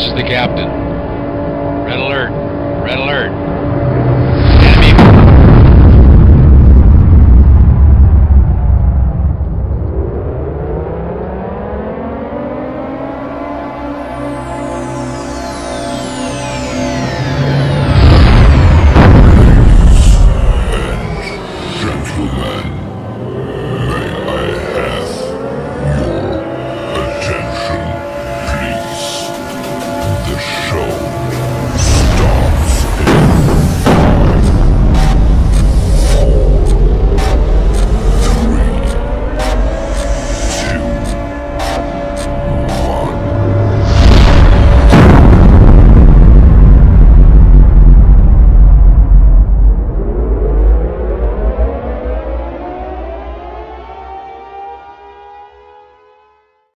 This is the captain.